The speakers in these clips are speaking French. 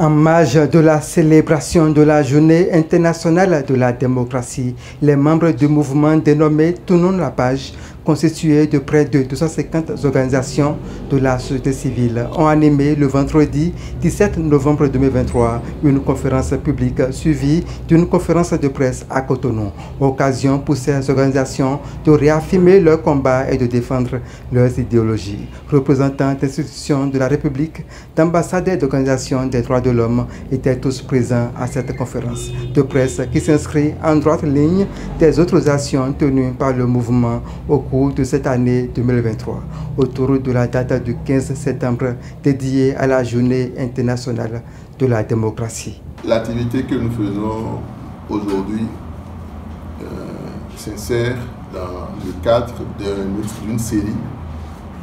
En marge de la célébration de la Journée internationale de la démocratie, les membres du mouvement dénommé Tournons la page constitué de près de 250 organisations de la société civile, ont animé le vendredi 17 novembre 2023 une conférence publique suivie d'une conférence de presse à Cotonou. Occasion pour ces organisations de réaffirmer leur combat et de défendre leurs idéologies. Représentants d'institutions de la République, d'ambassadeurs d'organisations des droits de l'homme étaient tous présents à cette conférence de presse qui s'inscrit en droite ligne des autres actions tenues par le mouvement au cours de cette année 2023 autour de la date du 15 septembre dédiée à la journée internationale de la démocratie. L'activité que nous faisons aujourd'hui euh, s'insère dans le cadre d'une série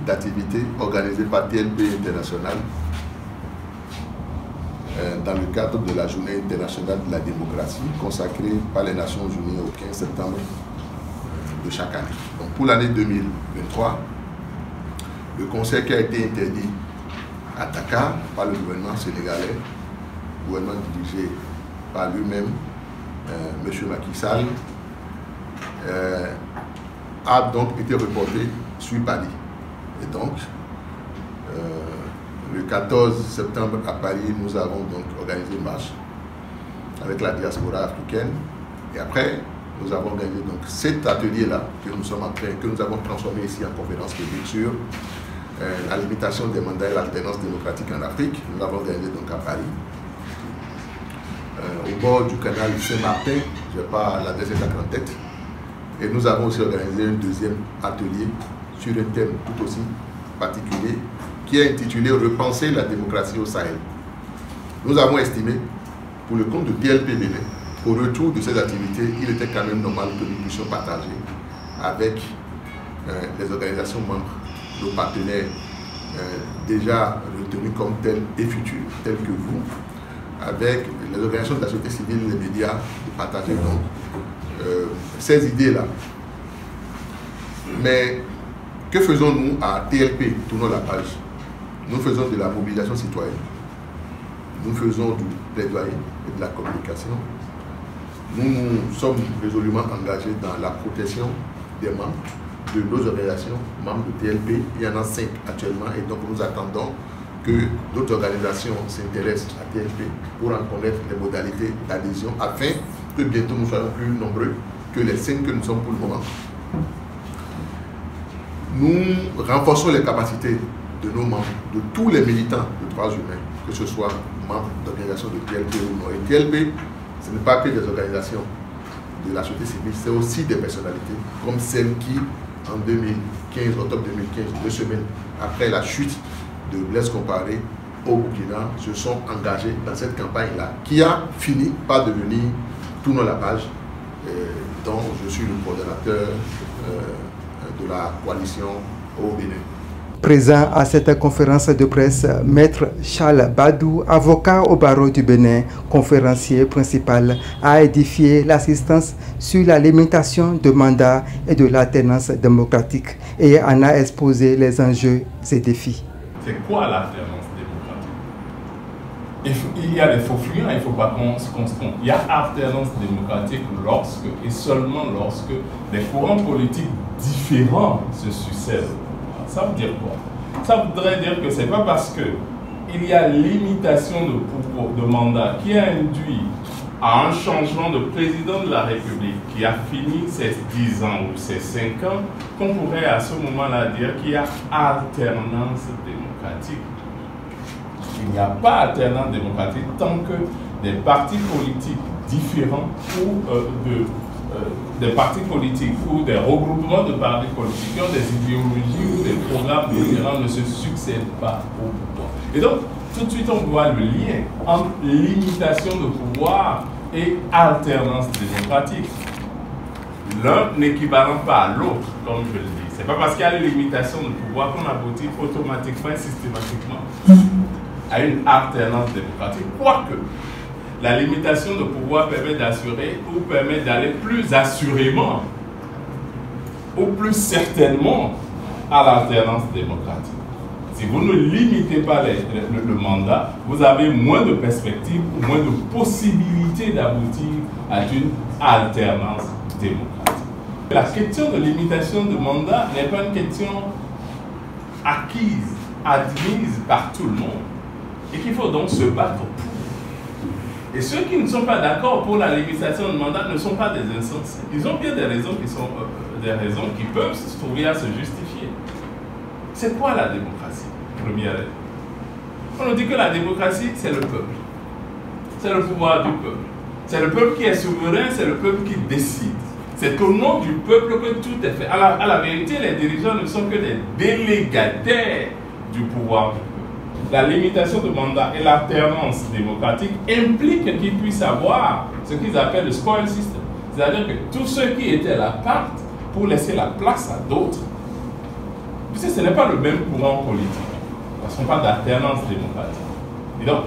d'activités organisées par TLP International euh, dans le cadre de la Journée internationale de la démocratie consacrée par les Nations Unies au 15 septembre chaque année. Donc pour l'année 2023, le conseil qui a été interdit à Dakar par le gouvernement sénégalais, gouvernement dirigé par lui-même, euh, M. Macky Sall, euh, a donc été reporté sur Paris. Et donc, euh, le 14 septembre à Paris, nous avons donc organisé une marche avec la diaspora africaine. Et après, nous avons gagné donc cet atelier-là que nous sommes que nous avons transformé ici en conférence publique sur euh, la limitation des mandats et l'alternance démocratique en Afrique. Nous l'avons gagné donc à Paris. Euh, au bord du canal Saint-Martin, je n'ai pas la deuxième en tête. Et nous avons aussi organisé un deuxième atelier sur un thème tout aussi particulier qui est intitulé Repenser la démocratie au Sahel. Nous avons estimé, pour le compte de TLP au retour de ces activités, il était quand même normal que nous puissions partager avec euh, les organisations membres, nos partenaires euh, déjà retenus comme tels et futurs, tels que vous, avec les organisations de la société civile, les médias, de partager donc euh, ces idées-là. Mais que faisons-nous à TLP Tournons la page. Nous faisons de la mobilisation citoyenne. Nous faisons du plaidoyer et de la communication nous sommes résolument engagés dans la protection des membres de nos organisations, membres de TLP. Il y en a cinq actuellement et donc nous attendons que d'autres organisations s'intéressent à TLP pour en connaître les modalités d'adhésion afin que bientôt nous soyons plus nombreux que les cinq que nous sommes pour le moment. Nous renforçons les capacités de nos membres, de tous les militants de droits humains, que ce soit membres d'organisations de TLP ou non. Et TLP ce n'est pas que des organisations de la société civile, c'est aussi des personnalités, comme celles qui, en 2015, octobre 2015, deux semaines après la chute de Blaise Comparé au Burkina, se sont engagées dans cette campagne-là, qui a fini par devenir Tournons la page, euh, dont je suis le coordonnateur euh, de la coalition au Bénin. Présent à cette conférence de presse, Maître Charles Badou, avocat au barreau du Bénin, conférencier principal, a édifié l'assistance sur la limitation de mandat et de l'alternance démocratique et en a exposé les enjeux et défis. C'est quoi l'alternance démocratique? Il, y a des faux fuyants, il ne faut pas qu'on se trompe. Il y a alternance démocratique lorsque et seulement lorsque des courants politiques différents se succèdent. Ça veut dire quoi? Ça voudrait dire que ce n'est pas parce que il y a limitation de, mandat qui a induit à un changement de président de la République qui a fini ses 10 ans ou ses 5 ans, qu'on pourrait à ce moment-là dire qu'il y a alternance démocratique. Il n'y a pas alternance démocratique tant que des partis politiques différents ou euh, de des partis politiques ou des regroupements de partis politiques qui ont des idéologies ou des programmes différents ne se succèdent pas au pouvoir. Et donc, tout de suite, on voit le lien entre limitation de pouvoir et alternance démocratique. L'un n'équivalent pas à l'autre, comme je le dis. C'est pas parce qu'il y a une limitation de pouvoir qu'on aboutit automatiquement et systématiquement à une alternance démocratique. Quoique, la limitation de pouvoir permet d'assurer ou permet d'aller plus assurément ou plus certainement à l'alternance démocratique. Si vous ne limitez pas le, mandat, vous avez moins de perspectives, moins de possibilités d'aboutir à une alternance démocratique. La question de limitation de mandat n'est pas une question acquise, admise par tout le monde, et qu'il faut donc se battre pour. Et ceux qui ne sont pas d'accord pour la limitation de mandat ne sont pas des insensés. Ils ont bien des raisons qui, sont, euh, des raisons qui peuvent se trouver à se justifier. C'est quoi la démocratie? Première On nous dit que la démocratie, c'est le peuple. C'est le pouvoir du peuple. C'est le peuple qui est souverain, c'est le peuple qui décide. C'est au nom du peuple que tout est fait. À la, à la vérité, les dirigeants ne sont que des délégataires du pouvoir la limitation de mandat et l'alternance démocratique impliquent qu'ils puissent avoir ce qu'ils appellent le spoil system. C'est-à-dire que tous ceux qui étaient là partent pour laisser la place à d'autres. Puisque ce n'est pas le même courant politique. Parce qu'on parle d'alternance démocratique. Et donc,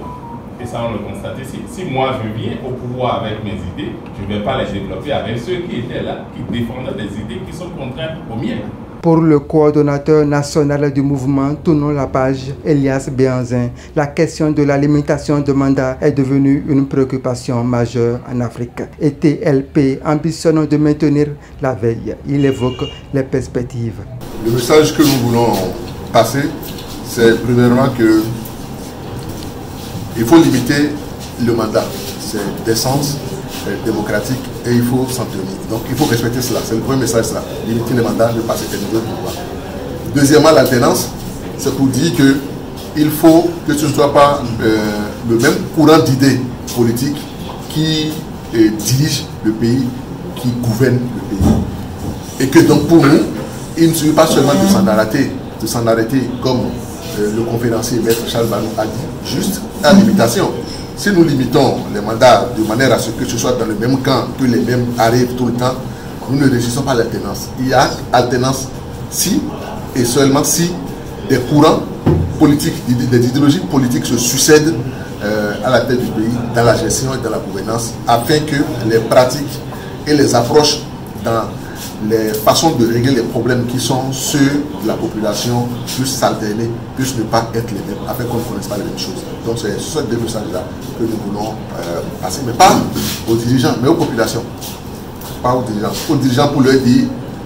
et ça on le constate ici, si moi je viens au pouvoir avec mes idées, je ne vais pas les développer avec ceux qui étaient là, qui défendaient des idées qui sont contraires aux miennes. Pour le coordonnateur national du mouvement Tournons la page, Elias Béanzin, la question de la limitation de mandat est devenue une préoccupation majeure en Afrique. Et TLP ambitionne de maintenir la veille. Il évoque les perspectives. Le message que nous voulons passer, c'est premièrement que il faut limiter le mandat. C'est d'essence démocratique et il faut s'en tenir. Donc il faut respecter cela. C'est le premier message, ça. Limiter les mandats, ne pas s'éteindre le pouvoir. Deuxièmement, l'alternance, c'est pour dire que il faut que ce ne soit pas euh, le même courant d'idées politiques qui euh, dirige le pays, qui gouverne le pays. Et que donc pour nous, il ne suffit pas seulement de s'en arrêter, de s'en arrêter comme euh, le conférencier Maître Charles Banou a dit, juste à l'imitation. Si nous limitons les mandats de manière à ce que ce soit dans le même camp, que les mêmes arrivent tout le temps, nous ne réussissons pas l'alternance. Il y a alternance si et seulement si des courants politiques, des idéologies politiques se succèdent euh, à la tête du pays dans la gestion et dans la gouvernance afin que les pratiques et les approches dans les façons de régler les problèmes qui sont ceux de la population puissent s'alterner, puissent ne pas être les mêmes, afin qu'on ne connaisse pas les mêmes choses. Donc c'est ce deux messages-là que nous voulons euh, passer, mais pas aux dirigeants, mais aux populations. Pas aux dirigeants. Aux dirigeants pour leur dire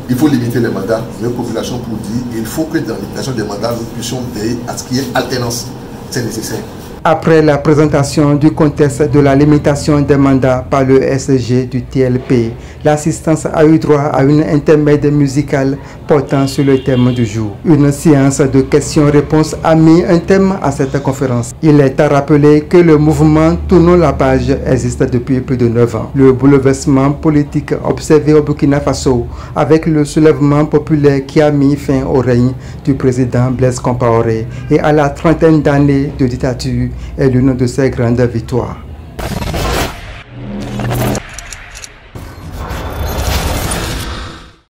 il faut limiter les mandats, mais aux populations pour dire il faut que dans l'imitation des mandats, nous puissions veiller à ce qu'il y ait alternance. C'est nécessaire. Après la présentation du contexte de la limitation des mandats par le SG du TLP, l'assistance a eu droit à une intermède musicale portant sur le thème du jour. Une séance de questions-réponses a mis un thème à cette conférence. Il est à rappeler que le mouvement Tournons la page existe depuis plus de 9 ans. Le bouleversement politique observé au Burkina Faso avec le soulèvement populaire qui a mis fin au règne du président Blaise Compaoré et à la trentaine d'années de dictature est l'une de ses grandes victoires.